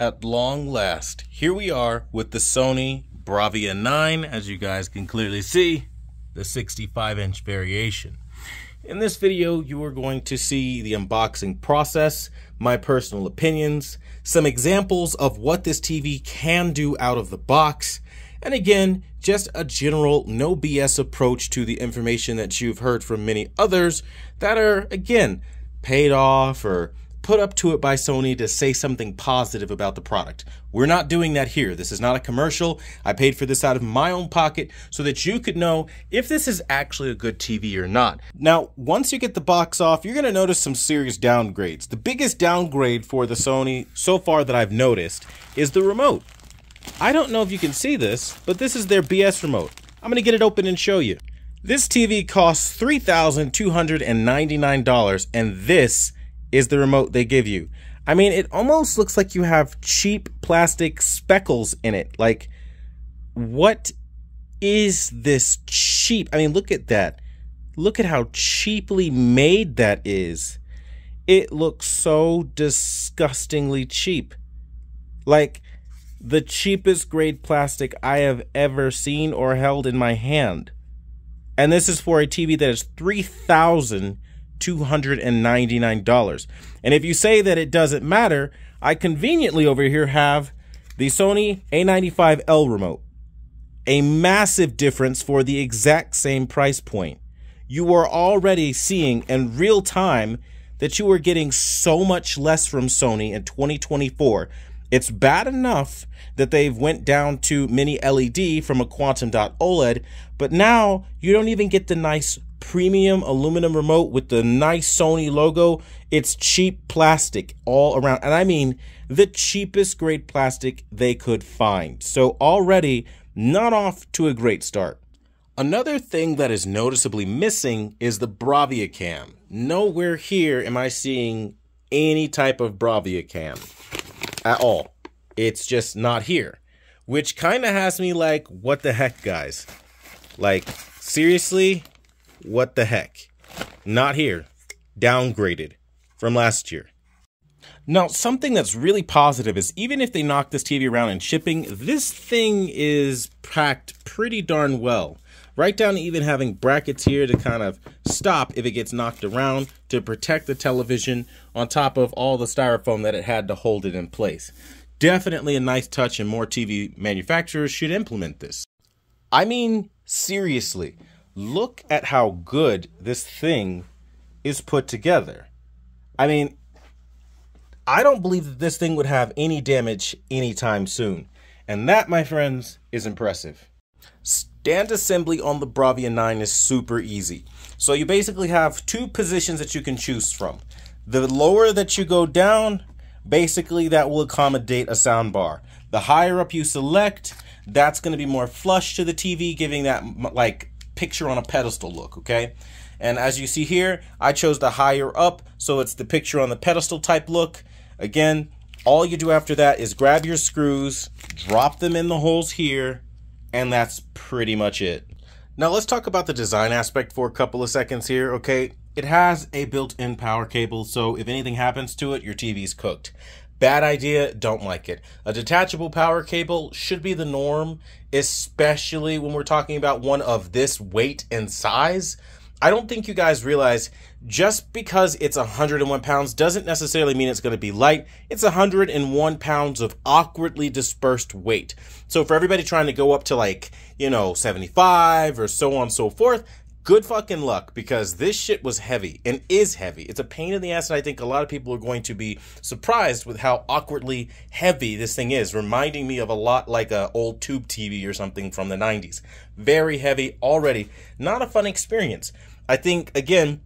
at long last, here we are with the Sony Bravia 9, as you guys can clearly see, the 65 inch variation. In this video, you are going to see the unboxing process, my personal opinions, some examples of what this TV can do out of the box, and again, just a general no BS approach to the information that you've heard from many others that are, again, paid off or put up to it by Sony to say something positive about the product. We're not doing that here. This is not a commercial. I paid for this out of my own pocket so that you could know if this is actually a good TV or not. Now, once you get the box off, you're going to notice some serious downgrades. The biggest downgrade for the Sony so far that I've noticed is the remote. I don't know if you can see this, but this is their BS remote. I'm going to get it open and show you. This TV costs $3,299 and this is the remote they give you. I mean, it almost looks like you have cheap plastic speckles in it. Like, what is this cheap? I mean, look at that. Look at how cheaply made that is. It looks so disgustingly cheap. Like, the cheapest grade plastic I have ever seen or held in my hand. And this is for a TV that is 3000 $299. And if you say that it doesn't matter, I conveniently over here have the Sony A95L remote. A massive difference for the exact same price point. You are already seeing in real time that you are getting so much less from Sony in 2024. It's bad enough that they've went down to mini LED from a quantum dot OLED, but now you don't even get the nice premium aluminum remote with the nice Sony logo. It's cheap plastic all around. And I mean the cheapest grade plastic they could find. So already not off to a great start. Another thing that is noticeably missing is the Bravia cam. Nowhere here am I seeing any type of Bravia cam at all. It's just not here, which kind of has me like, what the heck, guys? Like, seriously? What the heck? Not here. Downgraded from last year. Now, something that's really positive is even if they knock this TV around in shipping, this thing is packed pretty darn well. Right down to even having brackets here to kind of stop if it gets knocked around to protect the television on top of all the styrofoam that it had to hold it in place. Definitely a nice touch and more TV manufacturers should implement this. I mean, seriously, look at how good this thing is put together. I mean, I don't believe that this thing would have any damage anytime soon. And that, my friends, is impressive. Stand assembly on the Bravia 9 is super easy. So you basically have two positions that you can choose from. The lower that you go down, basically that will accommodate a sound bar. The higher up you select, that's going to be more flush to the TV, giving that like picture on a pedestal look, okay? And as you see here, I chose the higher up, so it's the picture on the pedestal type look. Again, all you do after that is grab your screws, drop them in the holes here, and that's pretty much it. Now let's talk about the design aspect for a couple of seconds here, okay? It has a built-in power cable, so if anything happens to it, your TV's cooked. Bad idea, don't like it. A detachable power cable should be the norm, especially when we're talking about one of this weight and size. I don't think you guys realize just because it's 101 pounds doesn't necessarily mean it's going to be light. It's 101 pounds of awkwardly dispersed weight. So for everybody trying to go up to like, you know, 75 or so on and so forth, good fucking luck because this shit was heavy and is heavy. It's a pain in the ass, and I think a lot of people are going to be surprised with how awkwardly heavy this thing is, reminding me of a lot like a old tube TV or something from the 90s. Very heavy already. Not a fun experience. I think again,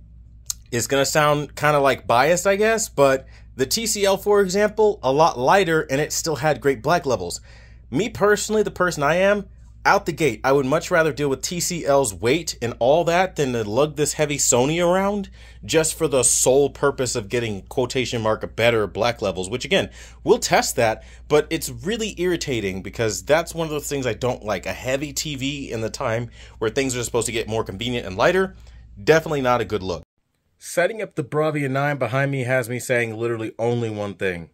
it's gonna sound kind of like biased, I guess, but the TCL, for example, a lot lighter and it still had great black levels. Me personally, the person I am, out the gate, I would much rather deal with TCL's weight and all that than to lug this heavy Sony around just for the sole purpose of getting quotation mark better black levels, which again, we'll test that, but it's really irritating because that's one of those things I don't like. A heavy TV in the time where things are supposed to get more convenient and lighter, definitely not a good look. Setting up the Bravia 9 behind me has me saying literally only one thing.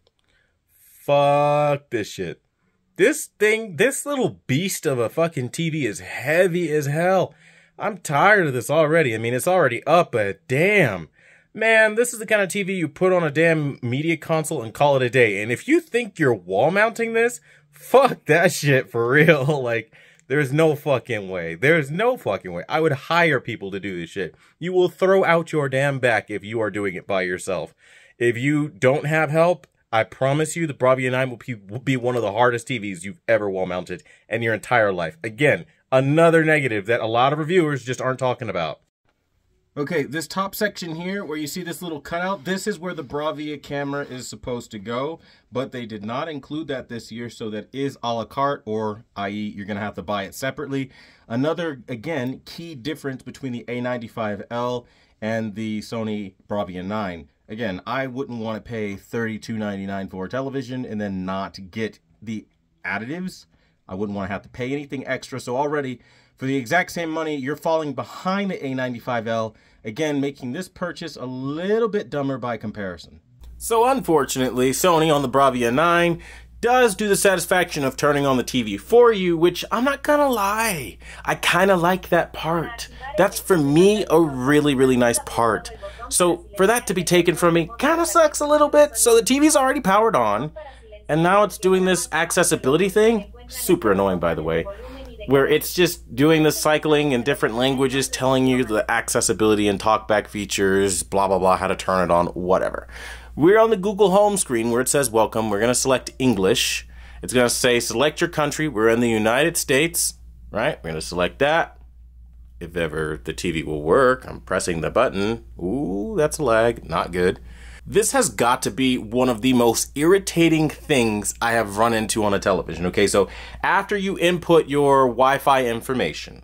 fuck this shit. This thing, this little beast of a fucking TV is heavy as hell. I'm tired of this already. I mean, it's already up, but damn. Man, this is the kind of TV you put on a damn media console and call it a day. And if you think you're wall mounting this, fuck that shit for real. like, there's no fucking way. There's no fucking way. I would hire people to do this shit. You will throw out your damn back if you are doing it by yourself. If you don't have help, I promise you the Bravia 9 will be, will be one of the hardest TVs you've ever wall mounted in your entire life. Again, another negative that a lot of reviewers just aren't talking about. Okay, this top section here where you see this little cutout, this is where the Bravia camera is supposed to go, but they did not include that this year, so that is a la carte, or i.e. you're going to have to buy it separately. Another, again, key difference between the A95L and the Sony Bravia 9. Again, I wouldn't want to pay $32.99 for a television and then not get the additives. I wouldn't want to have to pay anything extra. So already, for the exact same money, you're falling behind the A95L. Again, making this purchase a little bit dumber by comparison. So unfortunately, Sony on the Bravia 9 does do the satisfaction of turning on the TV for you, which I'm not gonna lie, I kind of like that part. That's for me a really, really nice part. So for that to be taken from me kind of sucks a little bit. So the TV's already powered on, and now it's doing this accessibility thing. Super annoying, by the way. Where it's just doing the cycling in different languages, telling you the accessibility and talkback features, blah, blah, blah, how to turn it on, whatever. We're on the Google home screen where it says welcome. We're going to select English. It's going to say select your country. We're in the United States, right? We're going to select that. If ever the TV will work, I'm pressing the button. Ooh, that's a lag. Not good. This has got to be one of the most irritating things I have run into on a television. Okay, so after you input your Wi Fi information,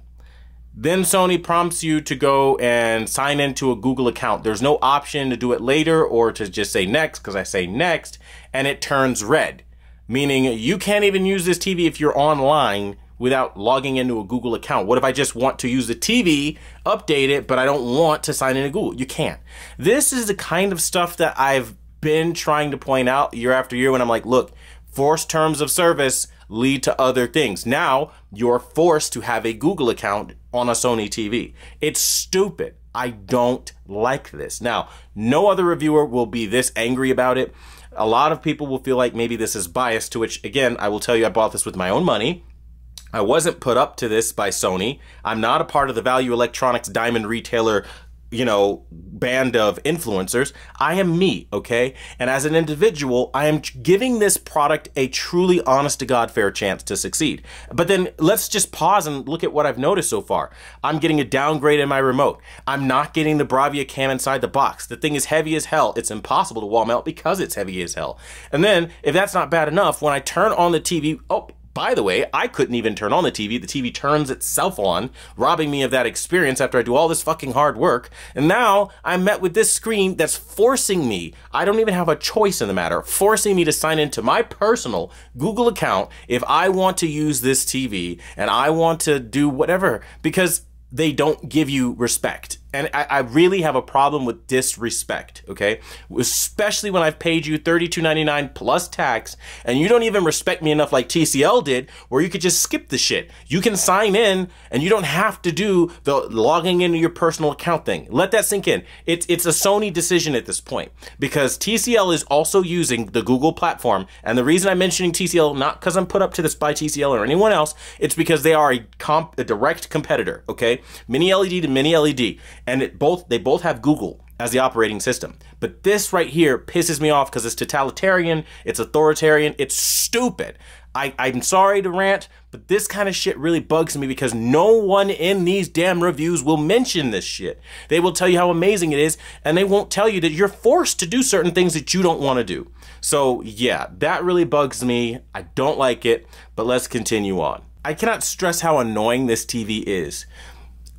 then Sony prompts you to go and sign into a Google account. There's no option to do it later or to just say next because I say next and it turns red, meaning you can't even use this TV if you're online without logging into a Google account. What if I just want to use the TV, update it, but I don't want to sign into Google? You can't. This is the kind of stuff that I've been trying to point out year after year when I'm like, look, forced terms of service lead to other things. Now you're forced to have a Google account on a Sony TV. It's stupid. I don't like this. Now, no other reviewer will be this angry about it. A lot of people will feel like maybe this is biased, to which, again, I will tell you I bought this with my own money. I wasn't put up to this by Sony. I'm not a part of the Value Electronics Diamond Retailer you know, band of influencers. I am me, okay? And as an individual, I am giving this product a truly honest to God fair chance to succeed. But then let's just pause and look at what I've noticed so far. I'm getting a downgrade in my remote. I'm not getting the Bravia cam inside the box. The thing is heavy as hell. It's impossible to wall mount because it's heavy as hell. And then, if that's not bad enough, when I turn on the TV, oh, by the way, I couldn't even turn on the TV. The TV turns itself on, robbing me of that experience after I do all this fucking hard work. And now I'm met with this screen that's forcing me, I don't even have a choice in the matter, forcing me to sign into my personal Google account if I want to use this TV and I want to do whatever because they don't give you respect and I, I, really have a problem with disrespect, okay? Especially when I've paid you $32.99 plus tax, and you don't even respect me enough like TCL did, where you could just skip the shit. You can sign in, and you don't have to do the logging into your personal account thing. Let that sink in. It's, it's a Sony decision at this point, because TCL is also using the Google platform, and the reason I'm mentioning TCL, not because I'm put up to this by TCL or anyone else, it's because they are a, comp, a direct competitor, okay? Mini LED to mini LED and it both they both have Google as the operating system. But this right here pisses me off because it's totalitarian, it's authoritarian, it's stupid. I, I'm sorry to rant, but this kind of shit really bugs me because no one in these damn reviews will mention this shit. They will tell you how amazing it is, and they won't tell you that you're forced to do certain things that you don't want to do. So, yeah, that really bugs me. I don't like it, but let's continue on. I cannot stress how annoying this TV is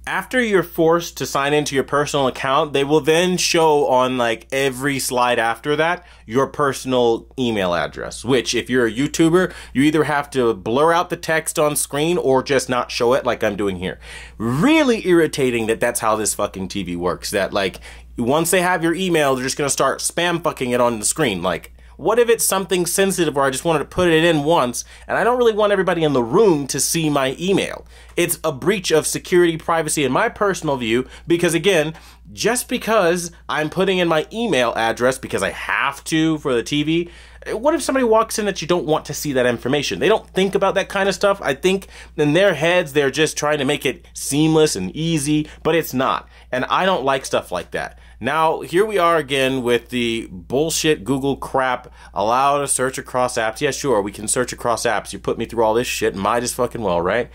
after you're forced to sign into your personal account, they will then show on like every slide after that your personal email address. Which, if you're a YouTuber, you either have to blur out the text on screen or just not show it like I'm doing here. Really irritating that that's how this fucking TV works. That like once they have your email, they're just gonna start spam fucking it on the screen. Like, What if it's something sensitive where I just wanted to put it in once and I don't really want everybody in the room to see my email? It's a breach of security, privacy, in my personal view, because again, just because I'm putting in my email address because I have to for the TV, eh, what if somebody walks in that you don't want to see that information? They don't think about that kind of stuff. I think in their heads, they're just trying to make it seamless and easy, but it's not. And I don't like stuff like that. Now, here we are again with the bullshit Google crap. Allow to search across apps. Yeah, sure, we can search across apps. You put me through all this shit, might as fucking well, right?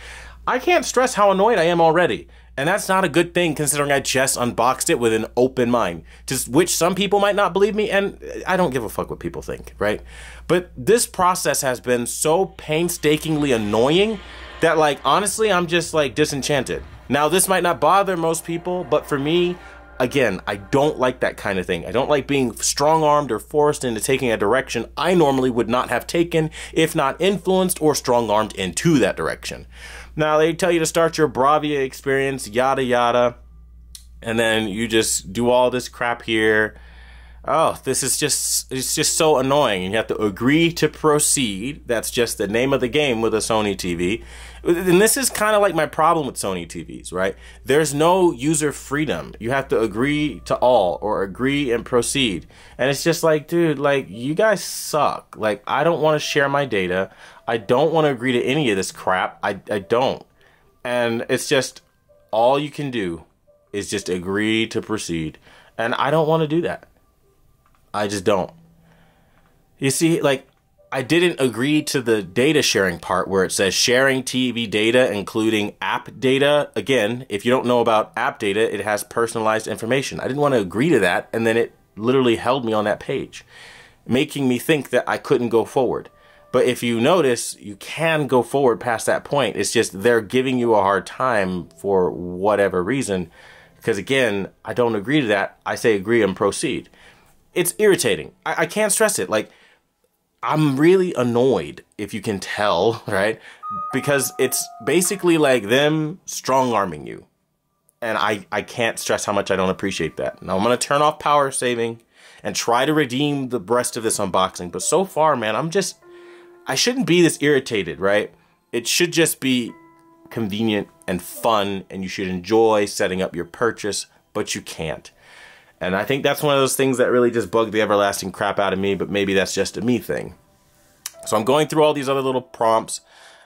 I can't stress how annoyed I am already. And that's not a good thing considering I just unboxed it with an open mind. Just which some people might not believe me, and I don't give a fuck what people think, right? But this process has been so painstakingly annoying that like honestly I'm just like disenchanted. Now this might not bother most people, but for me, again, I don't like that kind of thing. I don't like being strong armed or forced into taking a direction I normally would not have taken if not influenced or strong armed into that direction. Now they tell you to start your Bravia experience, yada yada, and then you just do all this crap here. Oh, this is just it's just so annoying. You have to agree to proceed. That's just the name of the game with a Sony TV. And this is kind of like my problem with Sony TVs, right? There's no user freedom. You have to agree to all or agree and proceed. And it's just like, dude, like you guys suck. Like I don't want to share my data. I don't want to agree to any of this crap. I, I don't. And it's just all you can do is just agree to proceed. And I don't want to do that. I just don't. You see, like, I didn't agree to the data sharing part where it says sharing TV data, including app data. Again, if you don't know about app data, it has personalized information. I didn't want to agree to that, and then it literally held me on that page, making me think that I couldn't go forward. But if you notice, you can go forward past that point. It's just they're giving you a hard time for whatever reason. Because again, I don't agree to that. I say agree and proceed. It's irritating. I, I can't stress it. Like, I'm really annoyed, if you can tell, right? Because it's basically like them strong arming you. And I, I can't stress how much I don't appreciate that. Now I'm going to turn off power saving and try to redeem the rest of this unboxing. But so far, man, I'm just I shouldn't be this irritated, right? It should just be convenient and fun, and you should enjoy setting up your purchase, but you can't. And I think that's one of those things that really just bug the everlasting crap out of me, but maybe that's just a me thing. So I'm going through all these other little prompts.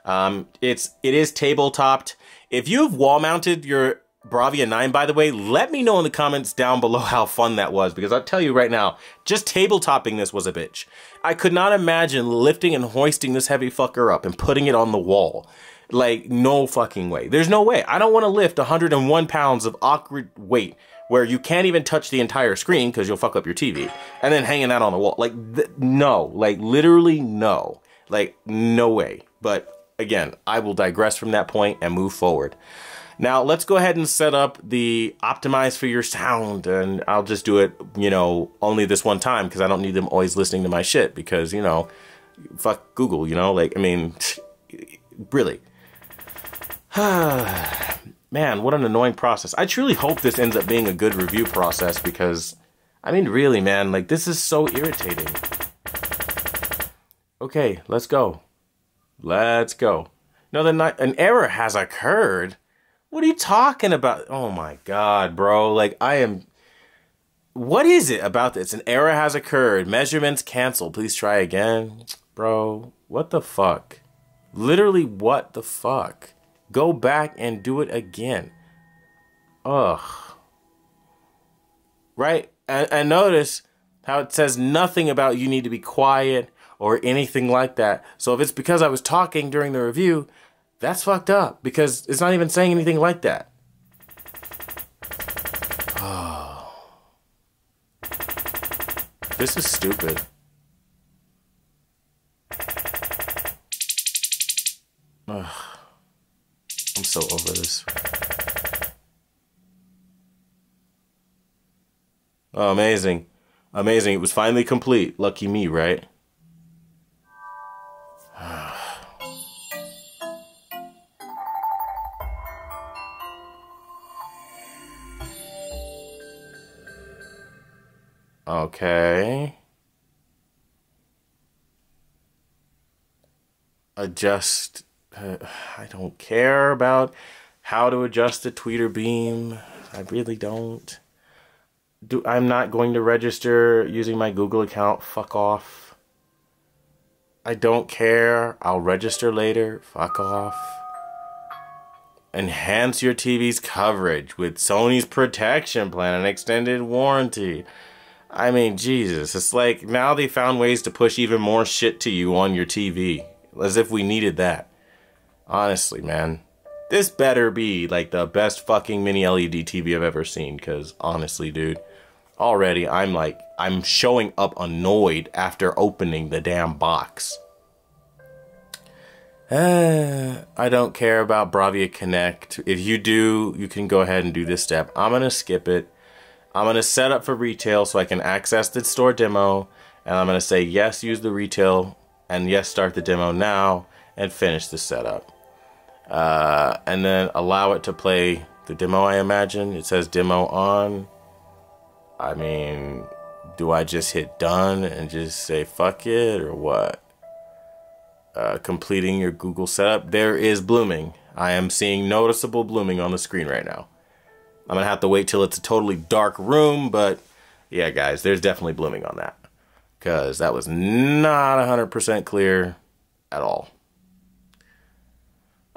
Um, it's it is tabletopped. If you've wall mounted your Bravia 9, by the way, let me know in the comments down below how fun that was because I'll tell you right now, just tabletopping this was a bitch. I could not imagine lifting and hoisting this heavy fucker up and putting it on the wall. Like, no fucking way. There's no way. I don't want to lift 101 pounds of awkward weight where you can't even touch the entire screen because you'll fuck up your TV and then hanging that on the wall. Like, no. Like, literally no. Like, no way. But again, I will digress from that point and move forward. Now let's go ahead and set up the optimize for your sound and I'll just do it, you know, only this one time because I don't need them always listening to my shit because, you know, fuck Google, you know, like, I mean, really. Man, what an annoying process. I truly hope this ends up being a good review process because, I mean, really, man, like, this is so irritating. Okay, let's go. Let's go. No, then an error has occurred. What are you talking about? Oh my god, bro. Like I am What is it about this? An error has occurred. Measurements canceled. Please try again. Bro, what the fuck? Literally what the fuck? Go back and do it again. Ugh. Right? And, and notice how it says nothing about you need to be quiet or anything like that. So if it's because I was talking during the review, that's fucked up because it's not even saying anything like that. Oh. This is stupid. Ugh. I'm so over this. Oh, amazing. Amazing. It was finally complete. Lucky me, right? Okay. adjust. Uh, I don't care about how to adjust the tweeter beam. I really don't. Do I'm not going to register using my Google account. Fuck off. I don't care. I'll register later. Fuck off. Enhance your TV's coverage with Sony's protection plan and extended warranty. I mean, Jesus, it's like now they found ways to push even more shit to you on your TV. As if we needed that. Honestly, man. This better be like the best fucking mini LED TV I've ever seen. Because honestly, dude, already I'm like, I'm showing up annoyed after opening the damn box. Uh, I don't care about Bravia Connect. If you do, you can go ahead and do this step. I'm going to skip it. I'm going to set up for retail so I can access the store demo. And I'm going to say, yes, use the retail. And yes, start the demo now and finish the setup. Uh, and then allow it to play the demo, I imagine. It says demo on. I mean, do I just hit done and just say fuck it or what? uh, completing your Google setup, there is blooming. I am seeing noticeable blooming on the screen right now. I'm gonna have to wait till it's a totally dark room, but yeah, guys, there's definitely blooming on that because that was not 100% clear at all.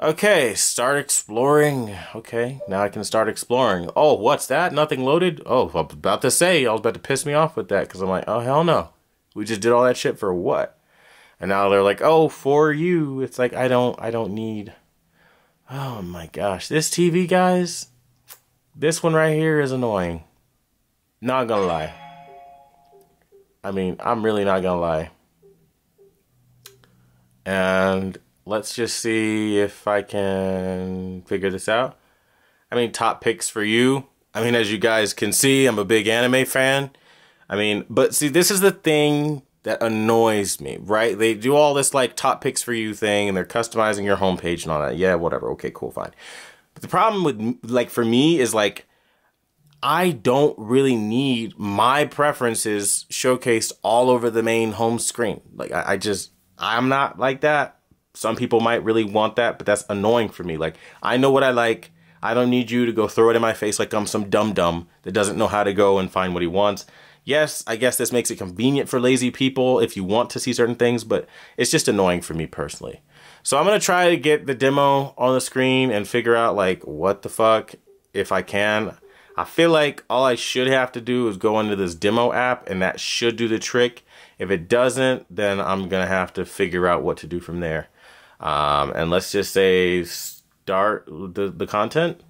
Okay, start exploring. Okay, now I can start exploring. Oh, what's that? Nothing loaded? Oh, I was about to say, was about to piss me off with that because I'm like, oh, hell no. We just did all that shit for what? and now they're like, "Oh, for you." It's like I don't I don't need Oh my gosh. This TV, guys, this one right here is annoying. Not to lie. I mean, I'm really not to lie. And let's just see if I can figure this out. I mean, top picks for you. I mean, as you guys can see, I'm a big anime fan. I mean, but see, this is the thing that annoys me, right? They do all this like top picks for you thing and they're customizing your homepage and all that. Yeah, whatever. Okay, cool, fine. But the problem with like for me is like I don't really need my preferences showcased all over the main home screen. Like I, I just I'm not like that. Some people might really want that, but that's annoying for me. Like I know what I like. I don't need you to go throw it in my face like I'm some dumb dumb that doesn't know how to go and find what he wants yes, I guess this makes it convenient for lazy people if you want to see certain things, but it's just annoying for me personally. So I'm going to try to get the demo on the screen and figure out like what the fuck if I can. I feel like all I should have to do is go into this demo app and that should do the trick. If it doesn't, then I'm going to have to figure out what to do from there. Um, and let's just say start the, the content.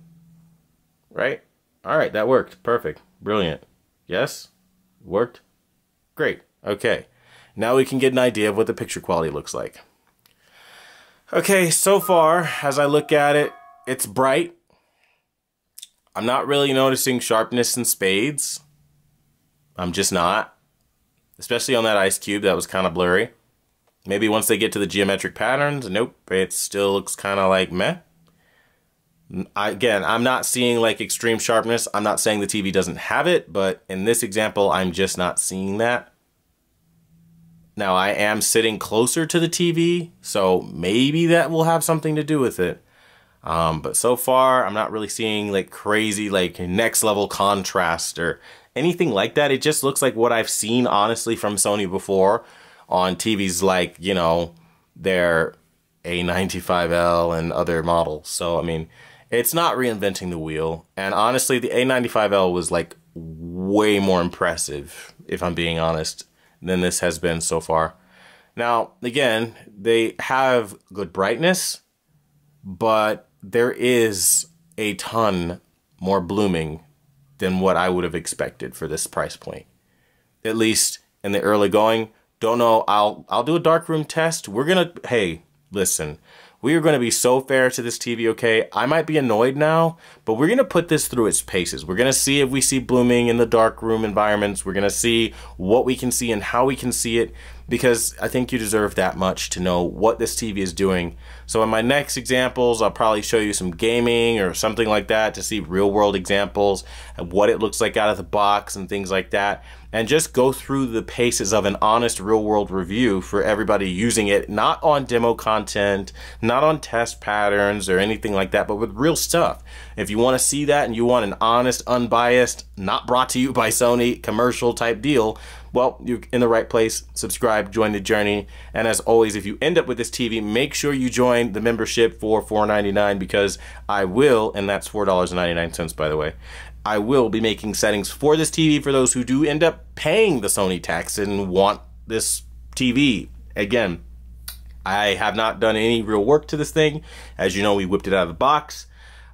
Right? All right, that worked. Perfect. Brilliant. Yes? Worked? Great. Okay. Now we can get an idea of what the picture quality looks like. Okay, so far, as I look at it, it's bright. I'm not really noticing sharpness in spades. I'm just not. Especially on that ice cube, that was kind of blurry. Maybe once they get to the geometric patterns, nope, it still looks kind of like meh. I, again, I'm not seeing like extreme sharpness. I'm not saying the TV doesn't have it, but in this example, I'm just not seeing that. Now, I am sitting closer to the TV, so maybe that will have something to do with it. Um, but so far, I'm not really seeing like crazy, like next level contrast or anything like that. It just looks like what I've seen, honestly, from Sony before on TVs like, you know, their A95L and other models. So, I mean, it's not reinventing the wheel. And honestly, the A95L was like way more impressive, if I'm being honest, than this has been so far. Now, again, they have good brightness, but there is a ton more blooming than what I would have expected for this price point. At least in the early going. Don't know. I'll I'll do a dark room test. We're gonna hey, listen. We are going to be so fair to this TV, okay? I might be annoyed now, but we're going to put this through its paces. We're going to see if we see blooming in the dark room environments. We're going to see what we can see and how we can see it because I think you deserve that much to know what this TV is doing. So in my next examples, I'll probably show you some gaming or something like that to see real world examples of what it looks like out of the box and things like that. and just go through the paces of an honest real world review for everybody using it, not on demo content, not on test patterns or anything like that, but with real stuff. If you want to see that and you want an honest, unbiased, not brought to you by Sony commercial type deal, well, you're in the right place. Subscribe, join the journey. And as always, if you end up with this TV, make sure you join the membership for $4.99 because I will, and that's $4.99 by the way. I will be making settings for this TV for those who do end up paying the Sony tax and want this TV. Again, I have not done any real work to this thing. As you know, we whipped it out of the box.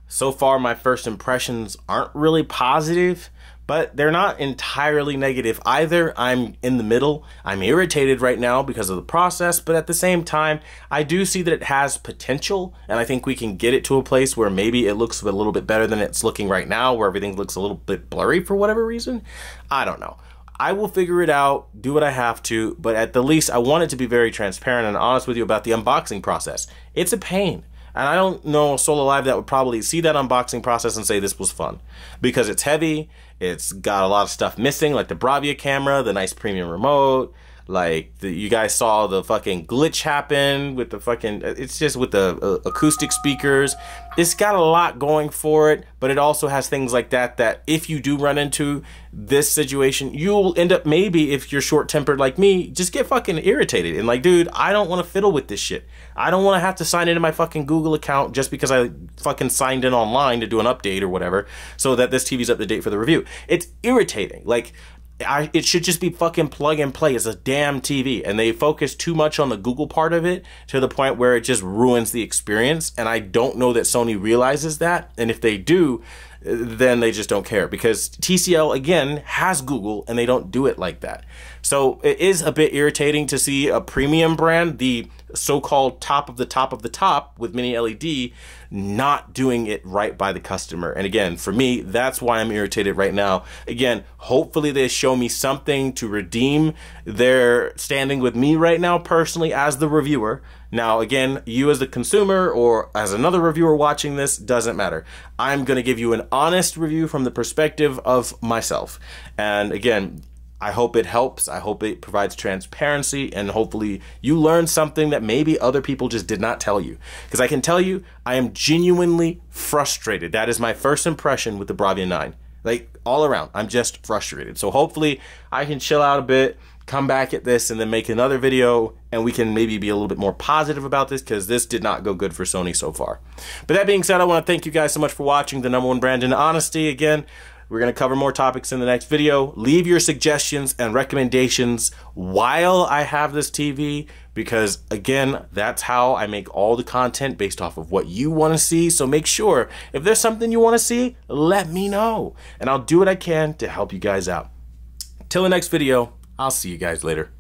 So far, my first impressions aren't really positive but they're not entirely negative either. I'm in the middle. I'm irritated right now because of the process, but at the same time, I do see that it has potential, and I think we can get it to a place where maybe it looks a little bit better than it's looking right now, where everything looks a little bit blurry for whatever reason. I don't know. I will figure it out, do what I have to, but at the least, I want it to be very transparent and honest with you about the unboxing process. It's a pain. And I don't know a soul alive that would probably see that unboxing process and say this was fun because it's heavy. It's got a lot of stuff missing, like the Bravia camera, the nice premium remote, like the, you guys saw the fucking glitch happen with the fucking. It's just with the uh, acoustic speakers. It's got a lot going for it, but it also has things like that. That if you do run into this situation, you'll end up maybe if you're short tempered like me, just get fucking irritated and like, dude, I don't want to fiddle with this shit. I don't want to have to sign into my fucking Google account just because I fucking signed in online to do an update or whatever, so that this TV's up to date for the review. It's irritating. Like I, it should just be fucking plug and play. It's a damn TV. And they focus too much on the Google part of it to the point where it just ruins the experience. And I don't know that Sony realizes that. And if they do, then they just don't care because TCL again has Google and they don't do it like that. So it is a bit irritating to see a premium brand, the so-called top of the top of the top with mini LED, not doing it right by the customer. And again, for me, that's why I'm irritated right now. Again, hopefully they show me something to redeem their standing with me right now personally as the reviewer now, again, you as the consumer or as another reviewer watching this doesn't matter. I'm going to give you an honest review from the perspective of myself. And again, I hope it helps. I hope it provides transparency and hopefully you learn something that maybe other people just did not tell you. Because I can tell you, I am genuinely frustrated. That is my first impression with the Bravia 9. Like all around, I'm just frustrated. So hopefully I can chill out a bit come back at this and then make another video and we can maybe be a little bit more positive about this because this did not go good for Sony so far. But that being said, I want to thank you guys so much for watching the number one brand in honesty. Again, we're going to cover more topics in the next video. Leave your suggestions and recommendations while I have this TV because, again, that's how I make all the content based off of what you want to see. So make sure if there's something you want to see, let me know and I'll do what I can to help you guys out. Till the next video, I'll see you guys later.